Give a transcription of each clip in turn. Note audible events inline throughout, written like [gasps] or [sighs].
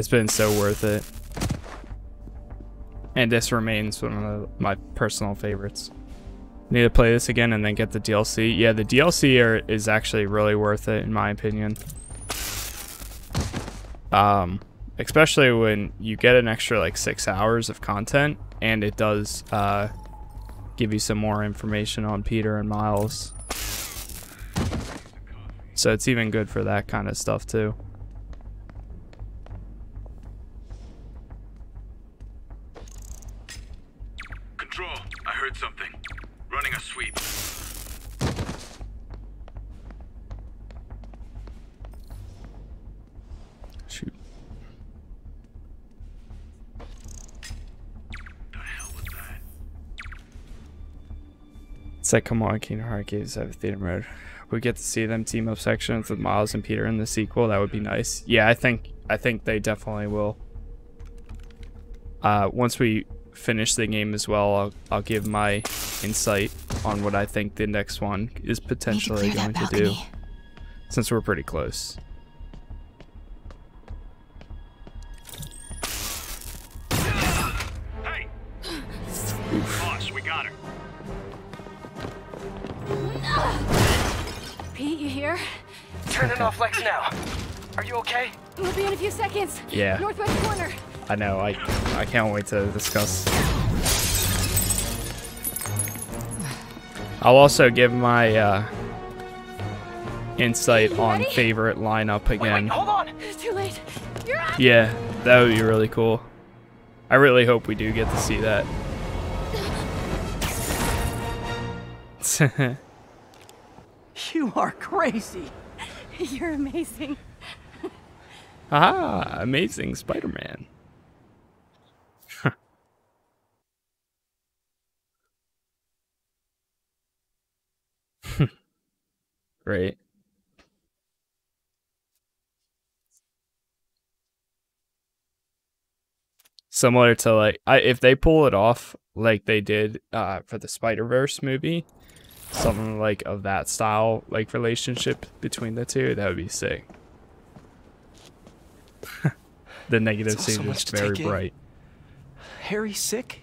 It's been so worth it. And this remains one of my personal favorites. Need to play this again and then get the DLC. Yeah, the DLC are, is actually really worth it in my opinion. Um, especially when you get an extra like six hours of content and it does uh, give you some more information on Peter and Miles. So it's even good for that kind of stuff too. It's like, come on, Kingdom Hearts games have a theater mode. We get to see them team up sections with Miles and Peter in the sequel. That would be nice. Yeah, I think I think they definitely will. Uh, once we finish the game as well, I'll, I'll give my insight on what I think the next one is potentially going to do. Since we're pretty close. Here? Turning off Lex now. Are you okay? We'll be in a few seconds. Yeah. Northwest corner. I know. I I can't wait to discuss. I'll also give my uh, insight on favorite lineup Wait, again. wait, hold on. It's too late. You're up. Yeah, that would be really cool. I really hope we do get to see that. [laughs] You are crazy. [laughs] You're amazing. Aha! Amazing Spider-Man. [laughs] Great. Similar to like, I if they pull it off like they did uh, for the Spider Verse movie, something like of that style, like relationship between the two, that would be sick. the negative It's all so much is to very take in. bright. Harry sick?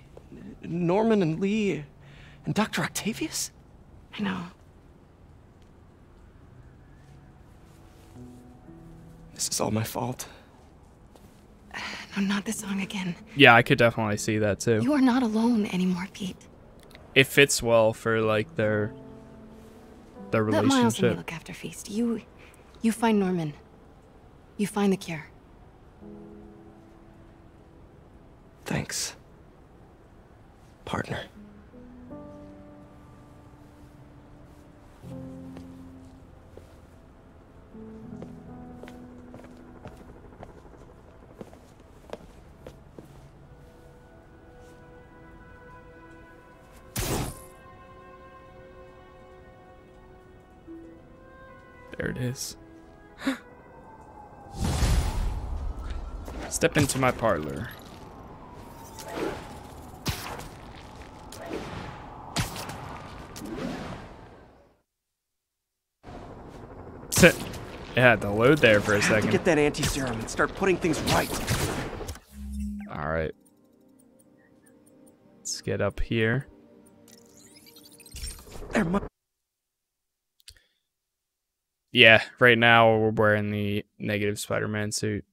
Norman and Li and Dr. Octavius? I know. This is all my fault. [sighs] No, not this song again. Yeah, I could definitely see that too. You are not alone anymore, Pete. It fits well for like their their Let Miles and me relationship. look after Feast. You, you find Norman. You find the cure. Thanks. Partner. There it is. Step into my parlor. it had to load there for a second. get that anti-serum and start putting things right. All right. Let's get up here. There Yeah, right now we're wearing the negative Spider-Man suit.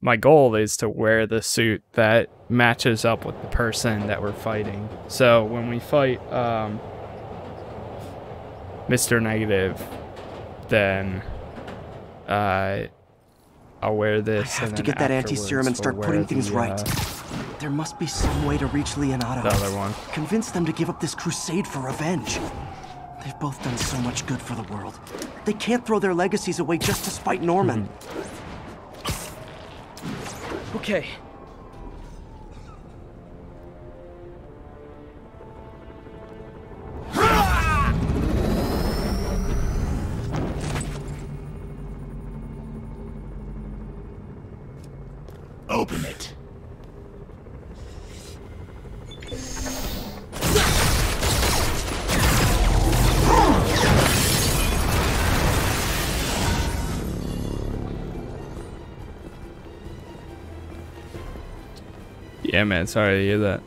My goal is to wear the suit that matches up with the person that we're fighting. So when we fight um, Mr. Negative, then uh, I'll wear this. I have and to get that anti-serum and start putting things the, right. uh, There must be some way to reach Leonardo. the other one. Convince them to give up this crusade for revenge. They've both done so much good for the world. They can't throw their legacies away just to spite Norman. Hmm. Okay. Yeah, man. Sorry to hear that.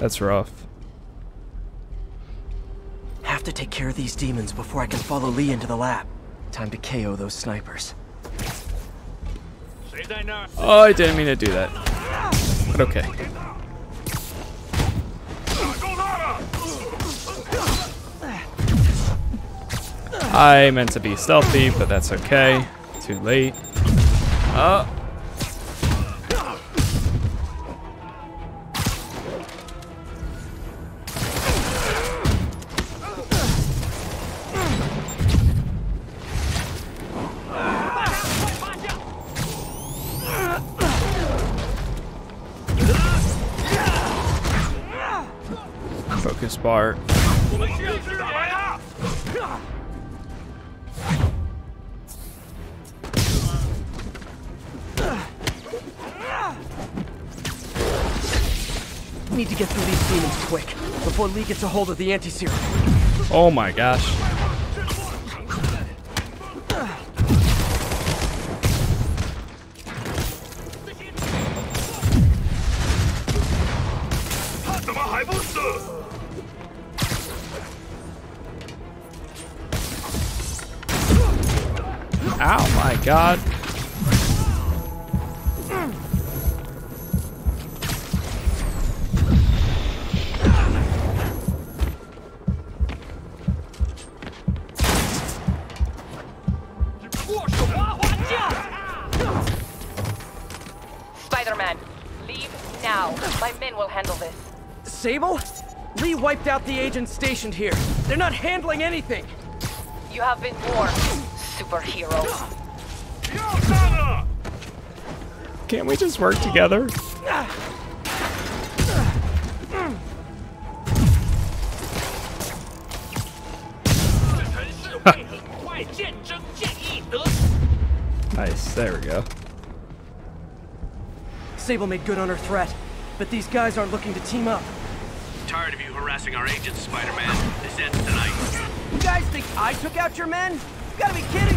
That's rough. Have to take care of these demons before I can follow Li into the lab. Time to KO those snipers. Oh, I didn't mean to do that. But okay. I meant to be stealthy, but that's okay. Too late. Uh. Li gets a hold of the anti-serum. Oh my gosh. Oh my god. Wiped out the agents stationed here. They're not handling anything. You have been warned, superhero. Can't we just work together? [laughs] Nice, there we go. Sable made good on her threat, but these guys aren't looking to team up. Tired of you harassing our agents, Spider-Man. This ends tonight. You guys think I took out your men? You gotta be kidding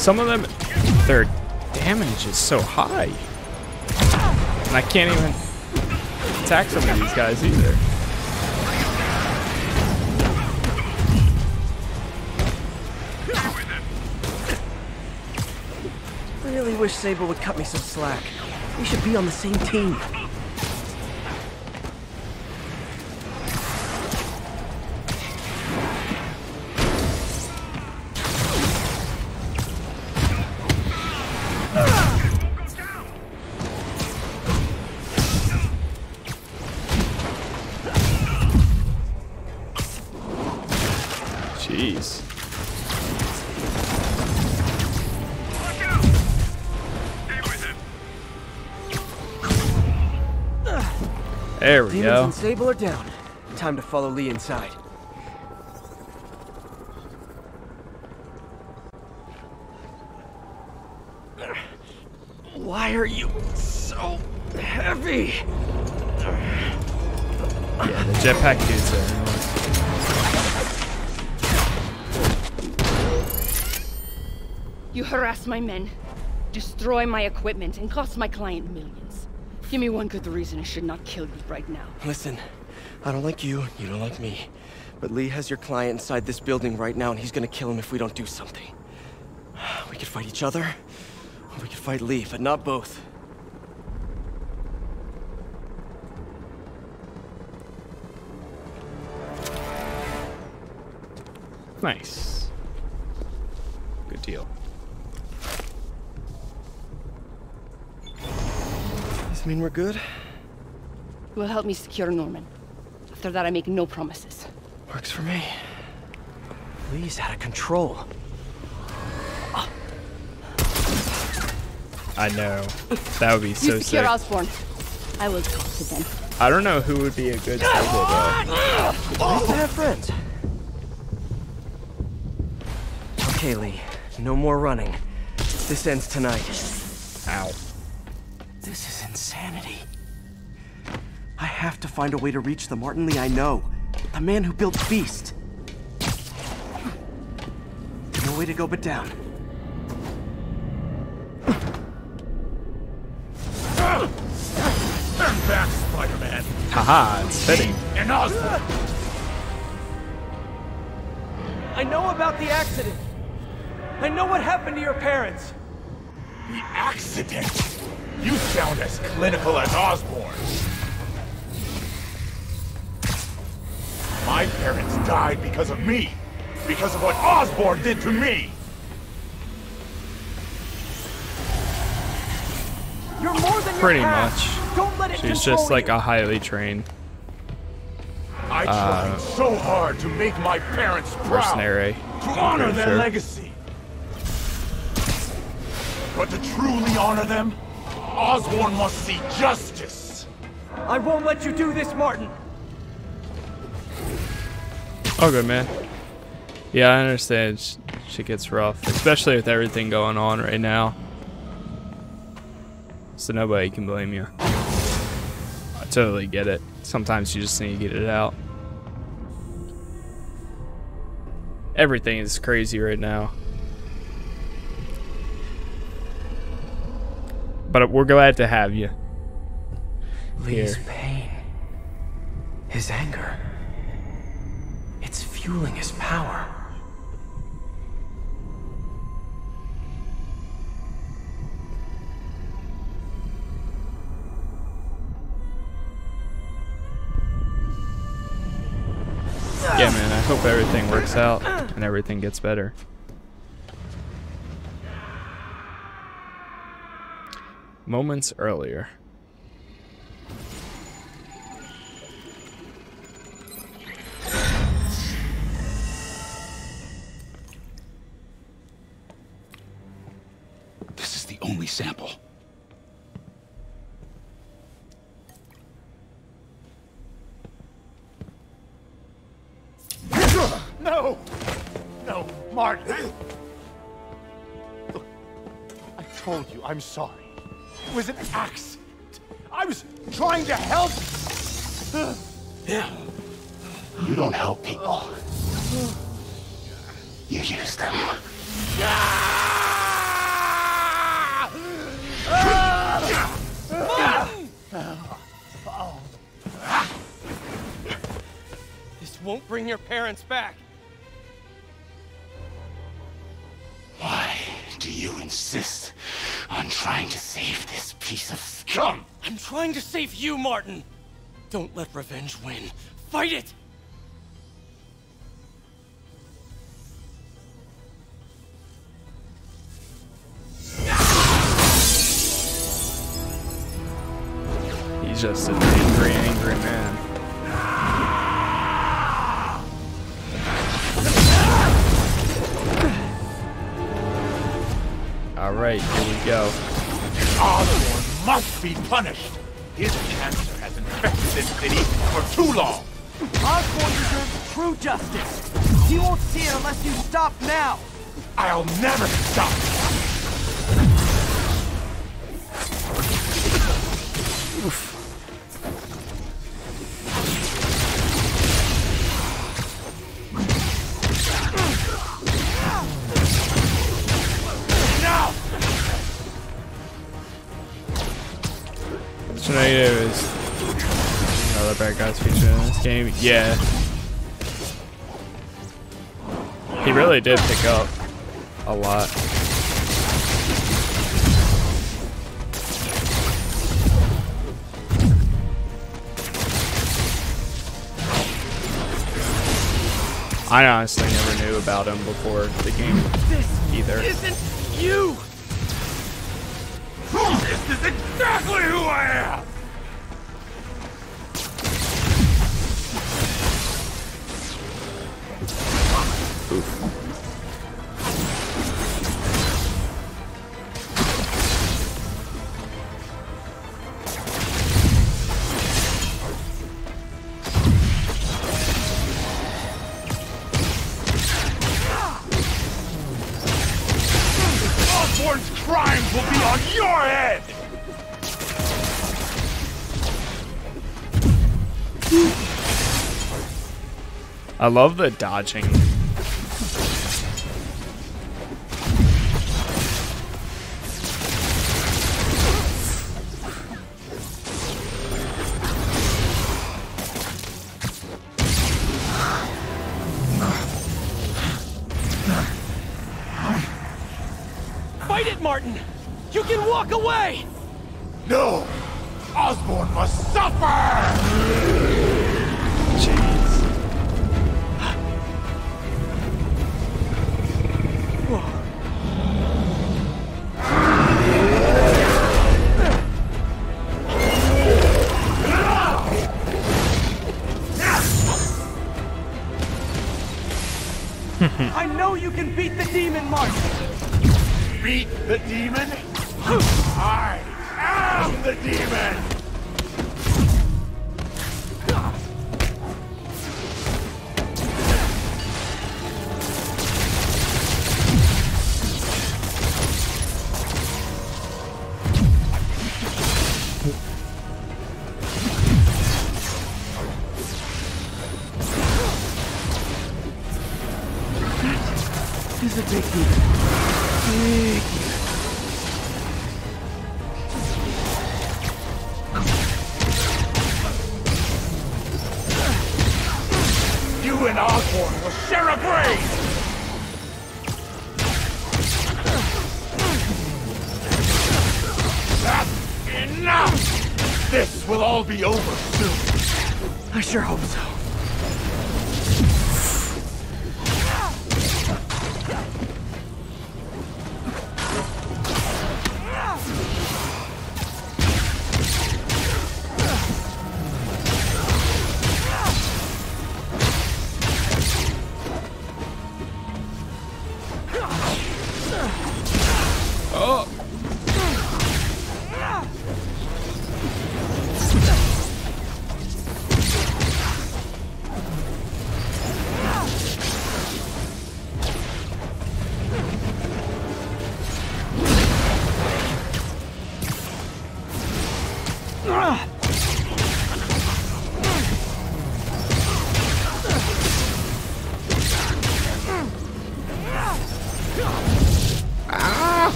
Some of them, their damage is so high. And I can't even attack some of these guys either. Really wish Sable would cut me some slack. We should be on the same team. Go. and Sable are down. Time to follow Li inside. Why are you so heavy? Yeah, the jetpack dudes are annoying. You harass my men, destroy my equipment, and cost my client millions. Give me one good reason I should not kill you right now. Listen, I don't like you, you don't like me. But Li has your client inside this building right now, and he's gonna kill him if we don't do something. [sighs] We could fight each other, or we could fight Li, but not both. Nice. Good deal. Does this mean we're good? You will help me secure Norman. After that, I make no promises. Works for me. Li's out of control. I know. That would be so you secure sick. Osborn. I will talk to them. I don't know who would be a good solo though. Nice to have friends. Okay, Li. No more running. This ends tonight. Find a way to reach the Martin Li I know. The man who built Feast. No way to go but down. Turn back, Spider-Man. Haha, it's fitting. And Osborn. I know about the accident. I know what happened to your parents. The accident. You sound as clinical as Osborn. Died because of me. Because of what Osborn did to me. You're more than Pretty past. much. Don't let it She's control just like you. a highly trained I uh, tried so hard to make my parents proud. mercenary. To honor their sure. legacy. But to truly honor them, Osborn must see justice. I won't let you do this, Martin. Oh, good man. Yeah, I understand. Sh- Shit gets rough, especially with everything going on right now. So nobody can blame you. I totally get it. Sometimes you just need to get it out. Everything is crazy right now. But we're glad to have you. Li's pain. His anger. Fueling his power. Yeah, man, I hope everything works out and everything gets better. Moments earlier. Only sample. No! No, Martin! Look, I told you I'm sorry. It was an accident. I was trying to help. Yeah. You don't help people. You use them. This won't bring your parents back. Why do you insist on trying to save this piece of scum? I'm trying to save you, Martin. Don't let revenge win. Fight it! He's just an angry, angry man. Alright, here we go. Osborn must be punished. His cancer has infected this city for too long. Osborn deserves true justice. He won't see it unless you stop now. I'll never stop. Now! Tornado is another bad guys featured in this game. Yeah. He really did pick up a lot. I honestly never knew about him before the game either. Isn't you? This is exactly who I am! Oof. crimes will be on your head! I love the dodging can beat the demon, Mark! Beat the demon?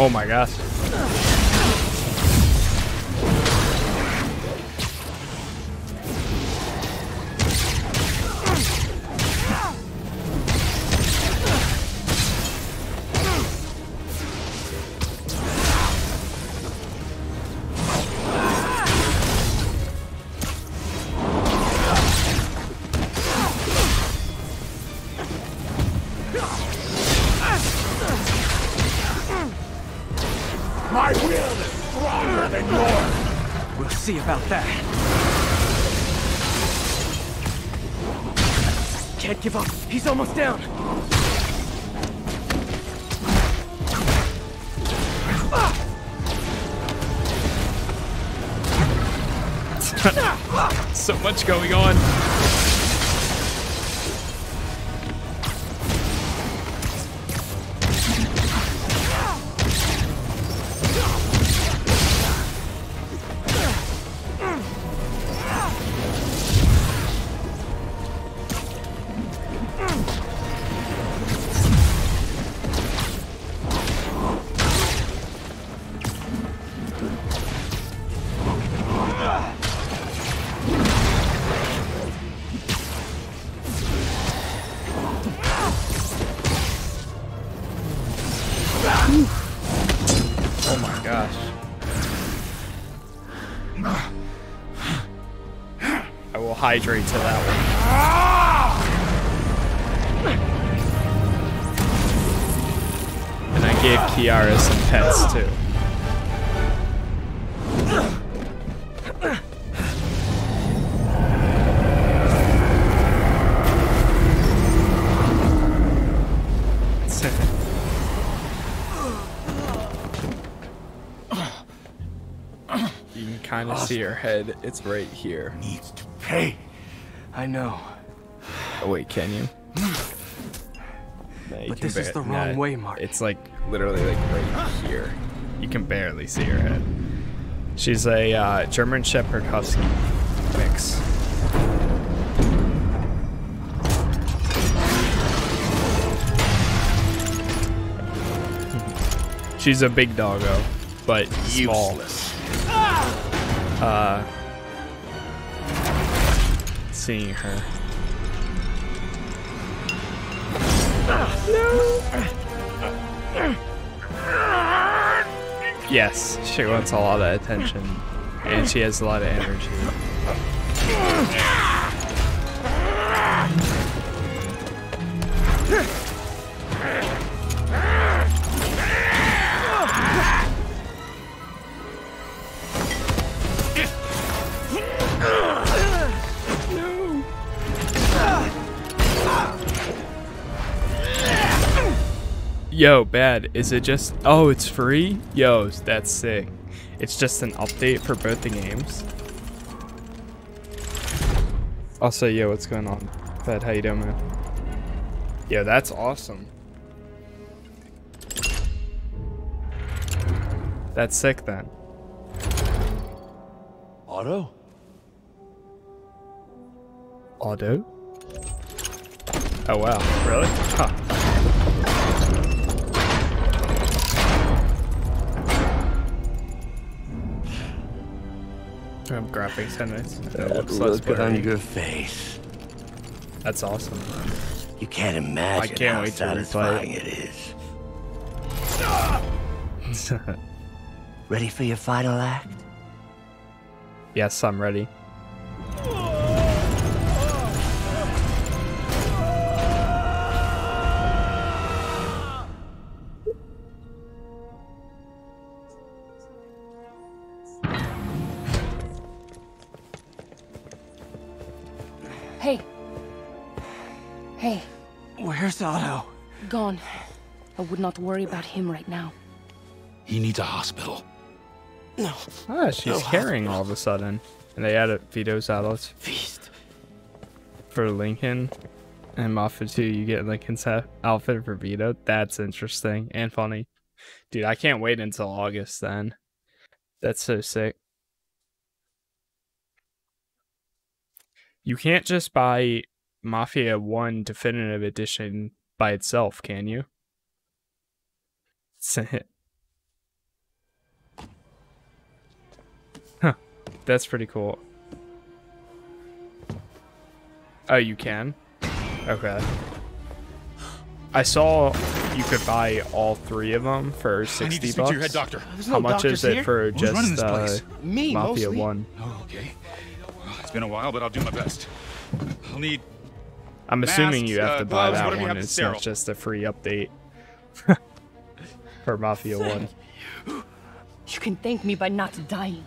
Oh my gosh. hydrate to that one. And I gave Kiara some pets too. kind of see her head. It's right here okay. I know. Oh wait, can you? You but this is the wrong way, Mark. It's like literally like right here. You can barely see her head. She's a uh, German Shepherd Husky mix. [laughs] She's a big doggo, but Useless. small. Uh, seeing her. Yes, she wants a lot of attention, and she has a lot of energy. Yo, bad. Is it just? Oh, it's free. Yo, that's sick. It's just an update for both the games. Also, yo, what's going on? Bad, how you doing, man? Yo, that's awesome. That's sick then. Auto? Auto? Oh wow, really? Huh. Um, graphics it's, That looks less look on your face. That's awesome. You can't imagine I can't how wait satisfying it is. [laughs] Ready for your final act? yes, I'm ready. Where's Otto? gone. I would not worry about him right now. He needs a hospital. No. Ah, she's carrying all of a sudden. And they added Vito's outlets Feast. for Lincoln. And Mafia 2, you get Lincoln's outfit for Vito. That's interesting and funny. Dude, I can't wait until August then. That's so sick. You can't just buy Mafia 1 Definitive Edition by itself, can you? [laughs] huh. That's pretty cool. Oh, you can? Okay. I saw you could buy all three of them for 60 I need to speak bucks. to your head doctor. How much is it for Who's just this uh, place? Me, Mafia mostly. 1? Oh, okay. Well, it's been a while, but I'll do my best. I'll need I'm assuming you Masks, have uh, to buy gloves, that one. It's sterile. not just a free update [laughs] for Mafia 1. You can thank me by not dying.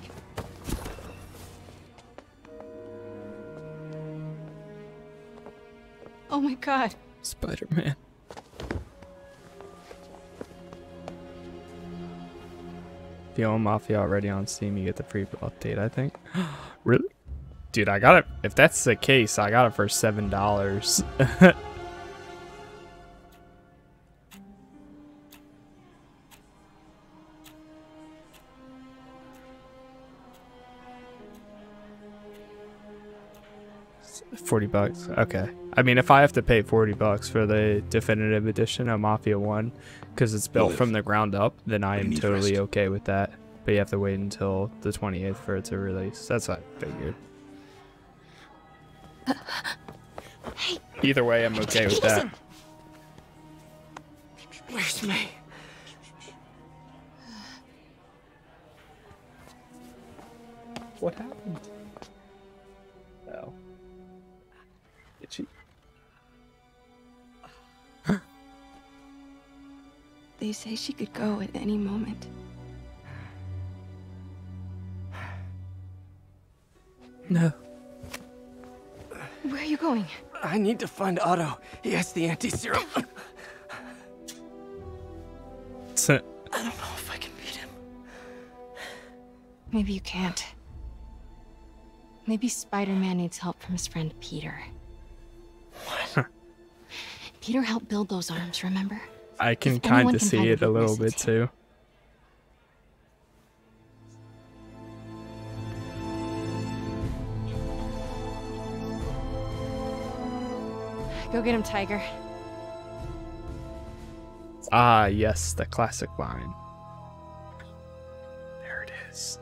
Oh my god. Spider Man. If you own Mafia already on Steam, you get the free update, I think. [gasps] really? Dude, I got it. If that's the case, I got it for $7. [laughs] Forty bucks. Okay. I mean, if I have to pay forty bucks for the definitive edition of Mafia One, because it's built from the ground up, then I am totally okay with that. But you have to wait until the twenty eighth for it to release. That's what I figured. Either way, I'm okay with that. Where's May? What happened? Oh. Did she? They say she could go at any moment. No. Where are you going? I need to find Otto. He has the anti-serum. I don't know if I can beat him. Maybe you can't. Maybe Spider-Man needs help from his friend Peter. What? Peter helped build those arms, remember? I can kind of see it a little bit too. Go get him, Tiger. Ah, yes, the classic line. There it is.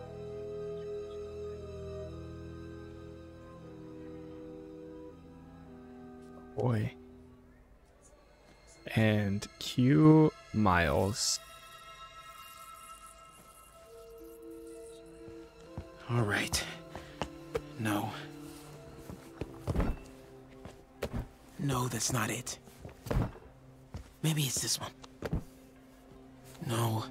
Boy. And Q Miles. All right. No. No, that's not it. Maybe it's this one. No.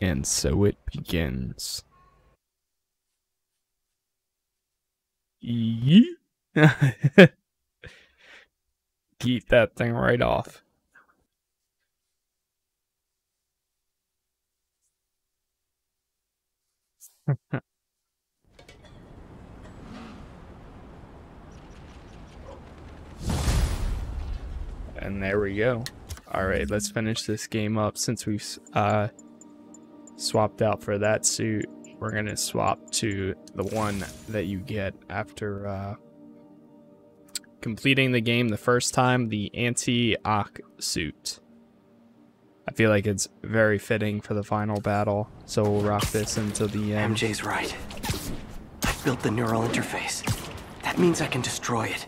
And so it begins. Yeet. [laughs] That thing right off. [laughs] and there we go. All right, let's finish this game up since we've uh swapped out for that suit. We're gonna swap to the one that you get after uh, completing the game the first time, the anti-Ock suit. I feel like it's very fitting for the final battle, so we'll rock this until the end. MJ's right. I've built the neural interface. That means I can destroy it.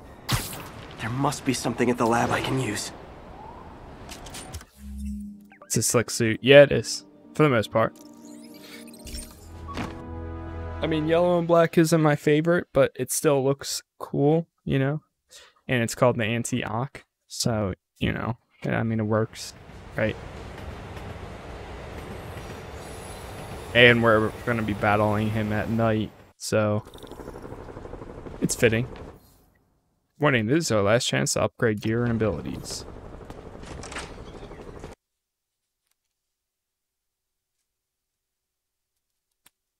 There must be something at the lab I can use. It's a slick suit. Yeah, it is, for the most part. I mean, yellow and black isn't my favorite, but it still looks cool, you know? And it's called the anti-Ock, so, you know, I mean, it works, right? And we're going to be battling him at night, so it's fitting. Warning, this is our last chance to upgrade gear and abilities.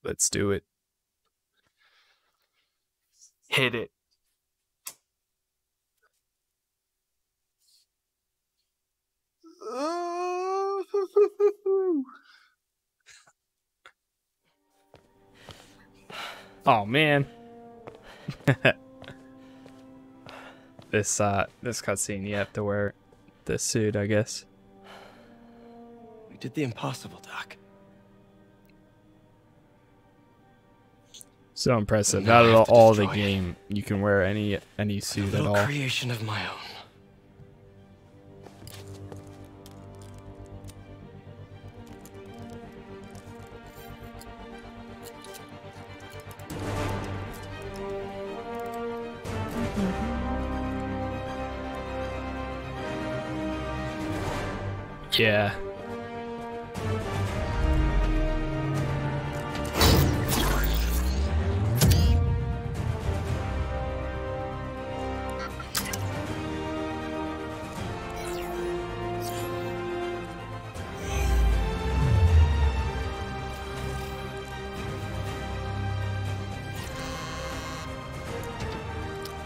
Let's do it. Hit it. [laughs] Oh man. [laughs] this uh this cutscene you have to wear this suit, I guess. We did the impossible, Doc. So impressive. Not at I of have to all the game, you can wear any any suit at all. creation of my own. Yeah.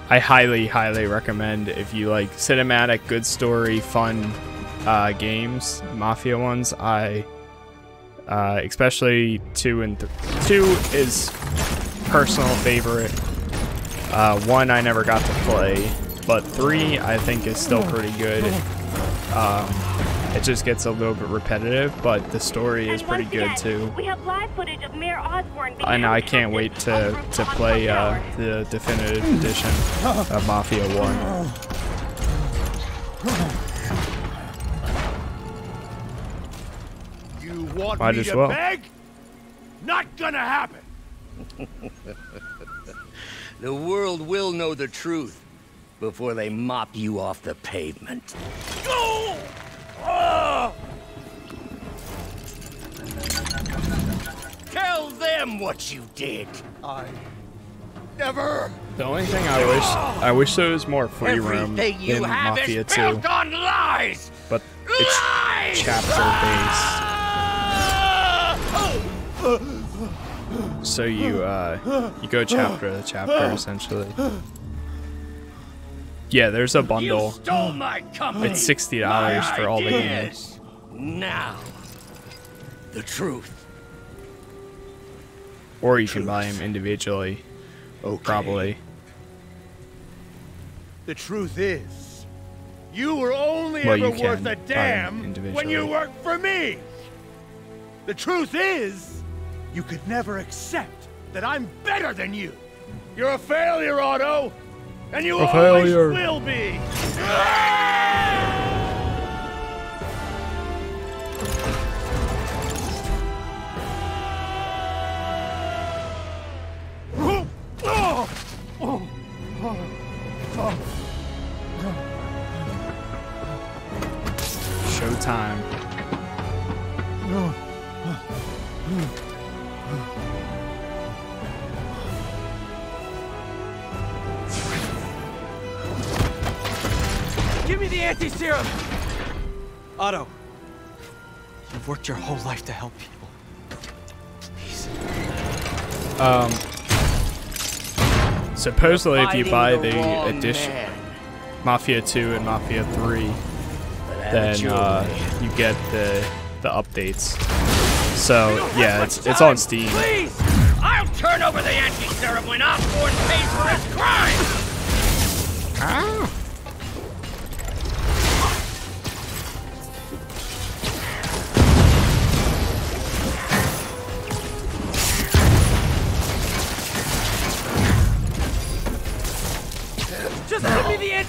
I highly, highly recommend if you like cinematic, good story, fun uh, games, Mafia ones. I, uh, especially two and th- two is personal favorite. Uh, one I never got to play, but three I think is still pretty good. Um, it just gets a little bit repetitive, but the story is And pretty good again, too. We have live footage of Mayor Osborn being And I can't wait to to play uh, the definitive edition of Mafia One. [laughs] want Might me as to well. beg? Not gonna happen. [laughs] The world will know the truth before they mop you off the pavement. Go! Ah! Tell them what you did. I never. The only thing I wish I wish there was more free room you in have Mafia is 2, built on lies. but it's Lies! chapter based. So you uh, you go chapter to chapter essentially. Yeah, there's a You bundle. stole my company. It's sixty dollars for all the games. Now, the truth. Or you can buy them individually. Okay. Probably. The truth is, you were only Well, ever worth a damn when you worked for me. The truth is, you could never accept that I'm better than you. You're a failure, Otto, and you A always failure. will be. Showtime. Give me the anti-serum! Otto, you've worked your whole life to help people. Please. Um. Supposedly, if you buy the the edition, man. Mafia 2 and Mafia 3, But have it then uh, you get the the updates. So yeah, it's it's on Steam. Please! I'll turn over the anti-serum when Osborn pays for his crime! Just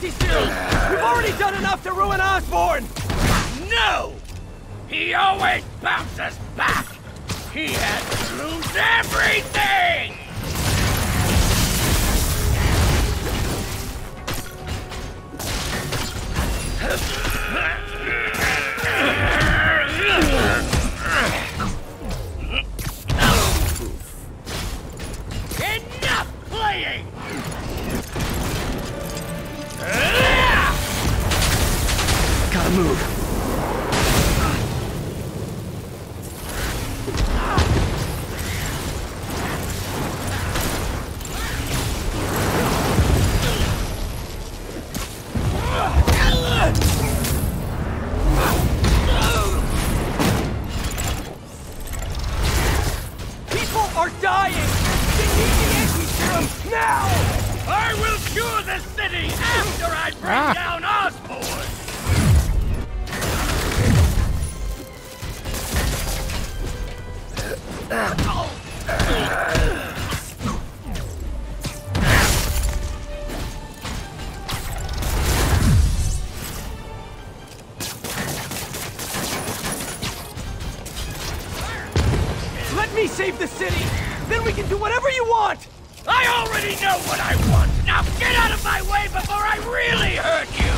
the anti-serum! We've already done enough to ruin Osborn! No! He always bounces back! He has lose everything! [laughs] I already know what I want! Now get out of my way before I really hurt you!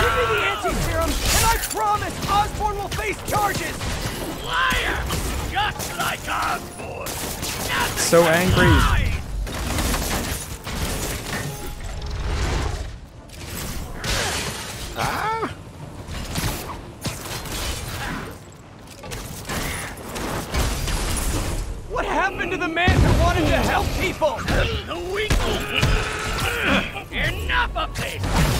Give me the anti-serum, and I promise Osborn will face charges! Liar! Just like Osborn! Nothing So angry. lies! What to the man who wanted to help people? The weak... Enough of this!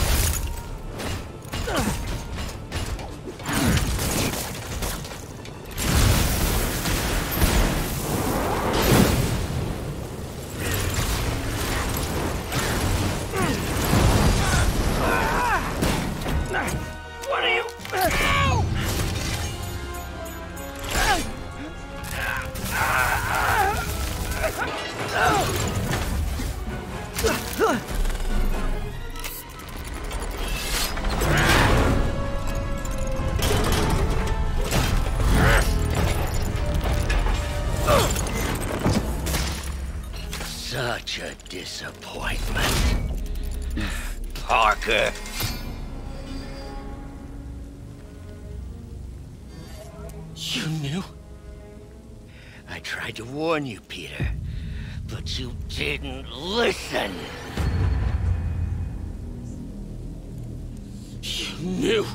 Knew!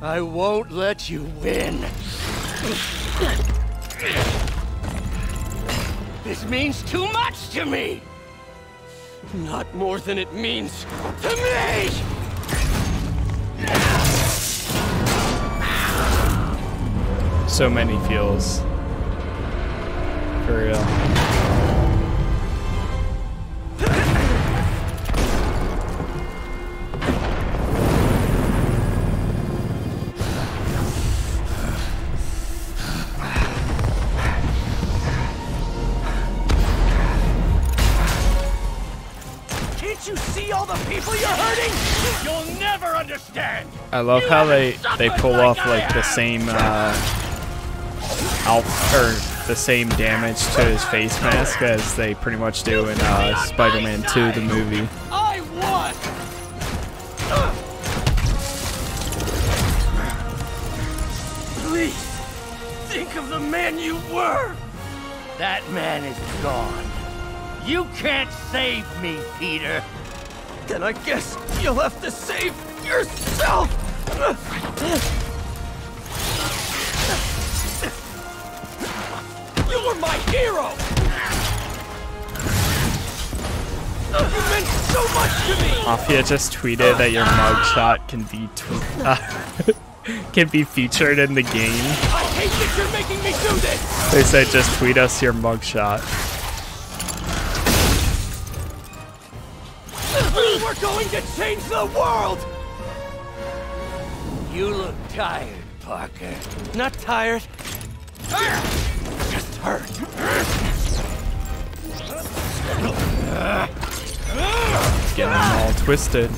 I won't let you win. This means too much to me! Not more than it means to me! So many feels. For real. I love how they they pull off like the same uh, or the same damage to his face mask as they pretty much do in uh, Spider-Man 2, the movie. I won! Please, think of the man you were! That man is gone. You can't save me, Peter. Then I guess you'll have to save yourself! You were my hero! You meant so much to me! Mafia just tweeted that your mugshot can be uh, [laughs] can be featured in the game. I hate that you're making me do this! They said just tweet us your mugshot. We were going to change the world! You look tired, Parker. Not tired. Just hurt. Getting all twisted.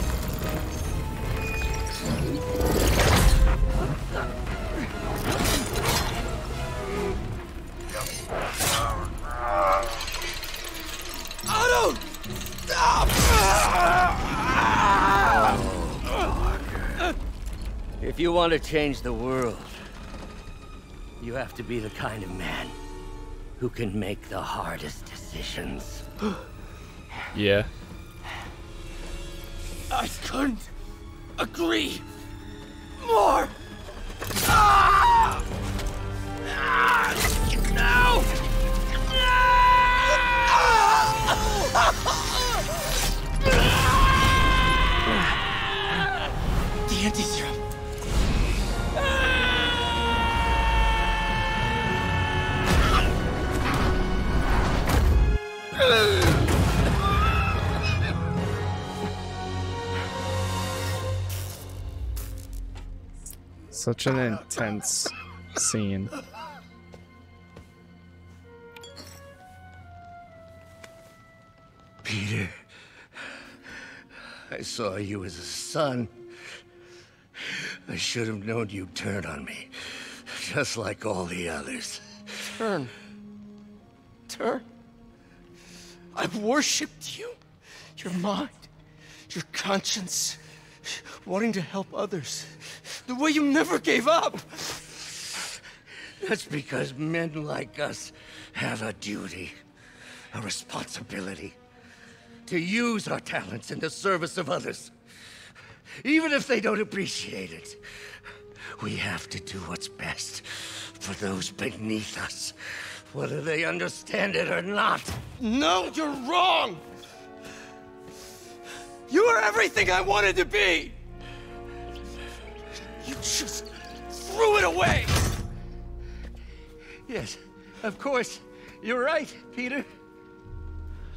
If you want to change the world, you have to be the kind of man who can make the hardest decisions. [gasps] Yeah. I couldn't agree more. Ah! Ah! No! [laughs] The anti-serum. Such an intense scene. Peter, I saw you as a son. I should have known you'd turn on me, just like all the others. Turn. Turn. I've worshipped you. Your mind. Your conscience. Wanting to help others. The way you never gave up. That's because men like us have a duty, a responsibility to use our talents in the service of others. Even if they don't appreciate it, we have to do what's best for those beneath us, whether they understand it or not. No, you're wrong. You are everything I wanted to be. You just threw it away. Yes, of course. You're right, Peter.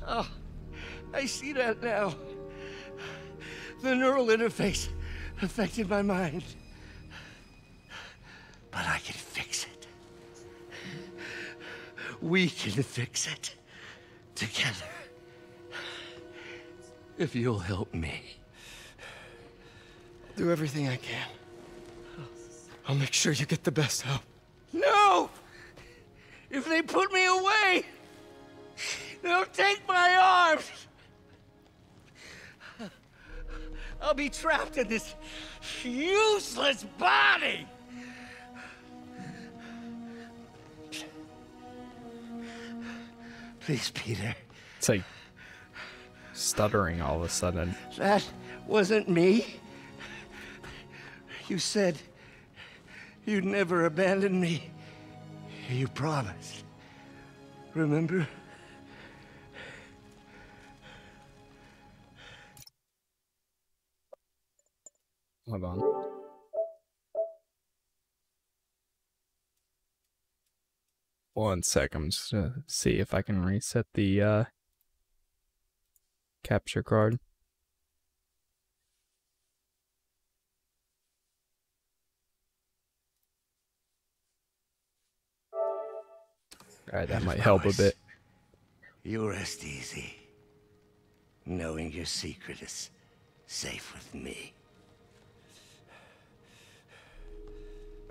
Oh, I see that now. The neural interface affected my mind. But I can. We can fix it. Together. If you'll help me. I'll do everything I can. I'll make sure you get the best help. No! If they put me away, they'll take my arms. I'll be trapped in this useless body. Please, Peter. It's like stuttering all of a sudden. That wasn't me. You said you'd never abandon me. You promised. Remember? Hold on. One sec, I'm just gonna see if I can reset the uh, capture card. Alright, that And of might help a bit. You rest easy, knowing your secret is safe with me.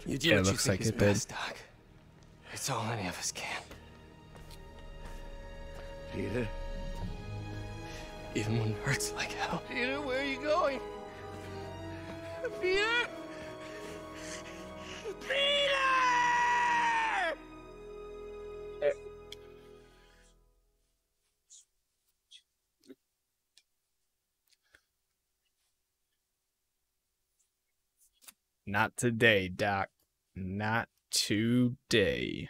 You do Yeah, it what you looks think like is it did. best, Doc. It's all any of us can. Peter? Even when it hurts like hell. Peter, where are you going? Peter? Peter! Not today, Doc. Not today.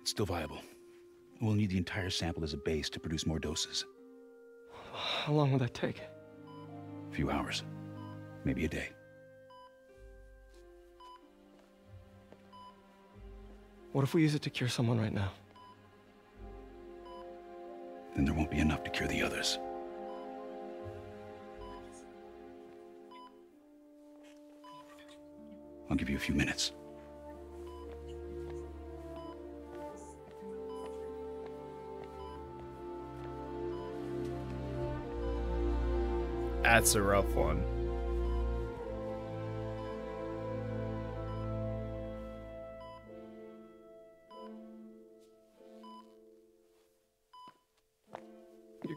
It's still viable. We'll need the entire sample as a base to produce more doses. How long will that take? A few hours. Maybe a day. What if we use it to cure someone right now? Then there won't be enough to cure the others. I'll give you a few minutes. That's a rough one.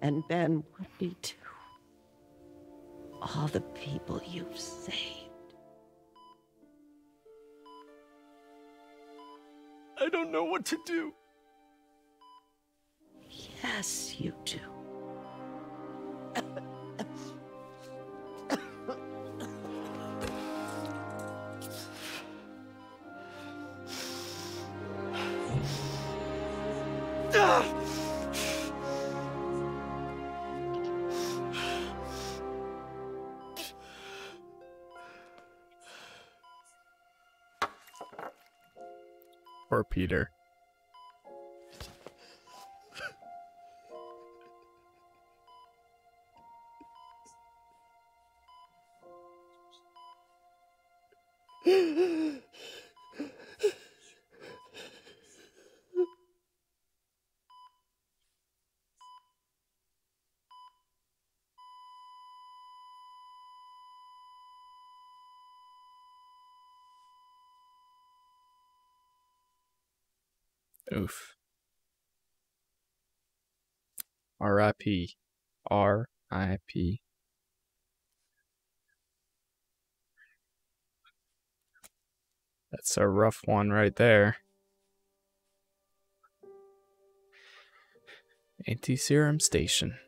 And Ben would be too. All the people you've saved. I don't know what to do. Yes, you do. Oof. R.I.P. R.I.P. That's a rough one right there. Anti serum station.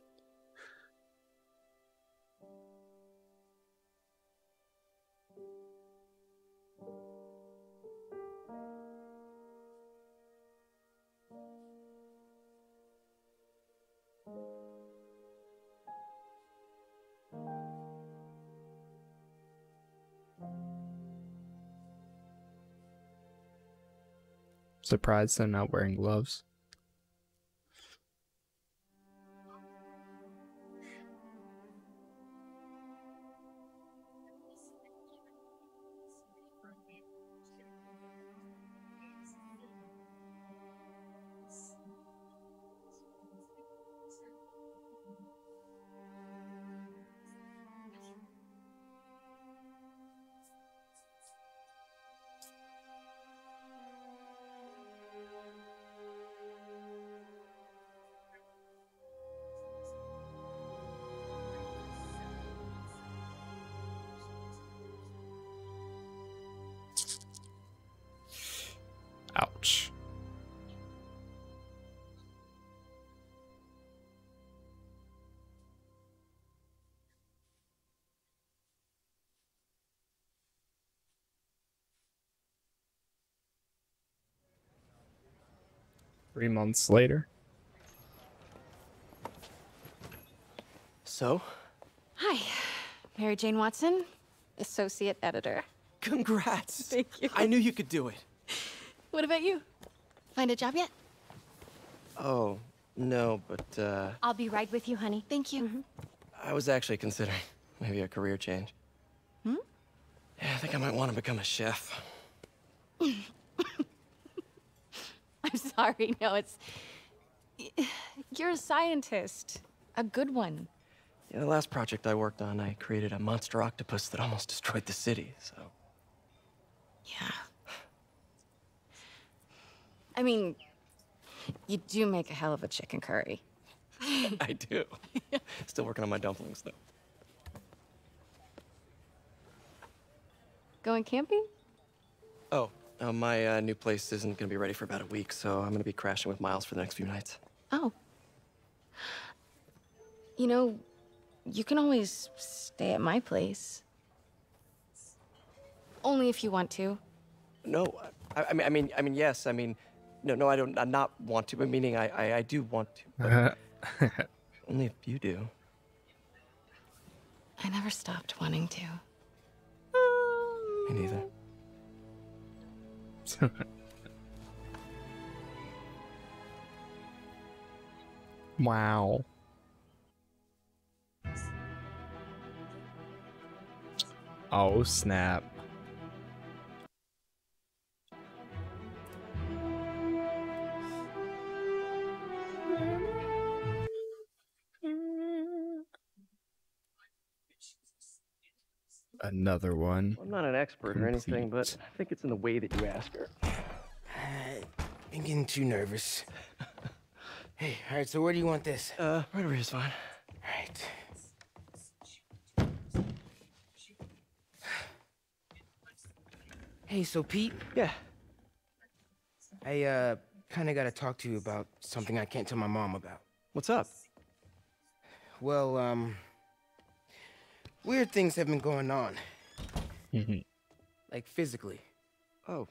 Surprised they're not wearing gloves. Three months later. So? Hi, Mary Jane Watson, associate editor. Congrats. Thank you. I knew you could do it. What about you? Find a job yet? Oh, no, but uh, I'll be right with you, honey. Thank you. I was actually considering maybe a career change. Hmm? Yeah, I think I might want to become a chef. [laughs] I'm [laughs] sorry. No, it's. You're a scientist. A good one. Yeah, the last project I worked on, I created a monster octopus that almost destroyed the city, so. Yeah. I mean, you do make a hell of a chicken curry. [laughs] I do. Still working on my dumplings, though. Going camping? Oh, uh, my uh, new place isn't going to be ready for about a week, so I'm going to be crashing with Miles for the next few nights. Oh. You know, you can always stay at my place. Only if you want to. No, I, I mean, I mean, I mean, yes. I mean, no, no, I don't. I not want to, but meaning I, I, I do want to. [laughs] Only if you do. I never stopped wanting to. Me neither. [laughs] wow. Oh, snap. Another one. I'm not an expert or anything, but I think it's in the way that you ask her. [sighs] I'm getting too nervous. [laughs] hey, all right, so where do you want this? Uh, right over here is fine. All right. [sighs] Hey, so Pete? Yeah. I, uh, kinda gotta talk to you about something I can't tell my mom about. What's up? Well, um, weird things have been going on. like physically. Oh.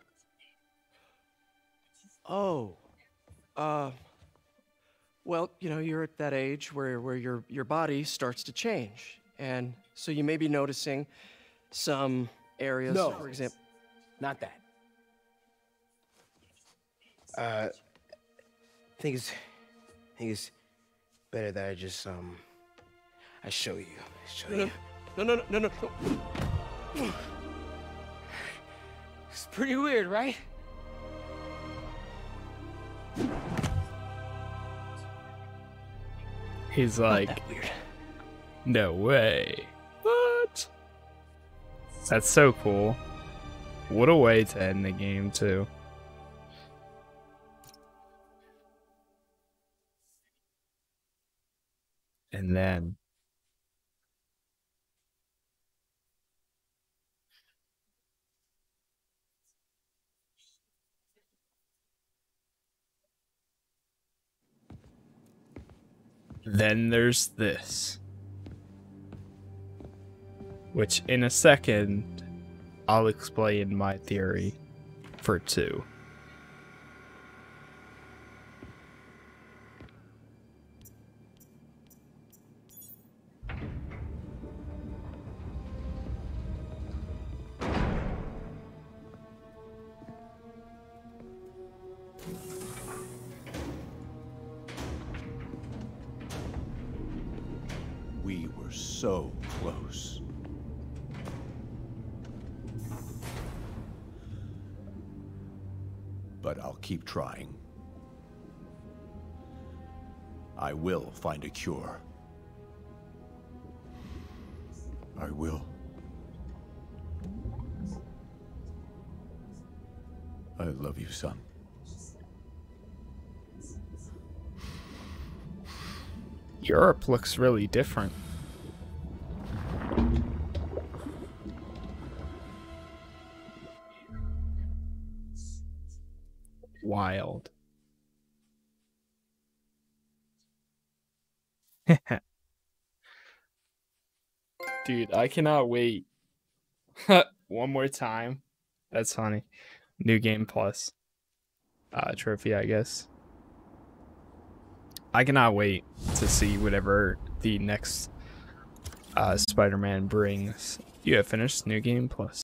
Oh. Uh. Well, you know, you're at that age where where your your body starts to change, and so you may be noticing some areas. No. For example. Not that. Uh, I think it's, I think it's better that I just um, I show you, show No, you. No, no, no, no, no. It's pretty weird, right? He's like, no way. What? That's so cool. What a way to end the game, too. And then. Then there's this. Which, in a second, I'll explain my theory for two. Cure. I will. I love you, son. Europe looks really different. I cannot wait. [laughs] One more time. That's funny. New game plus. Uh trophy, I guess. I cannot wait to see whatever the next uh, Spider-Man brings. You have finished New Game Plus.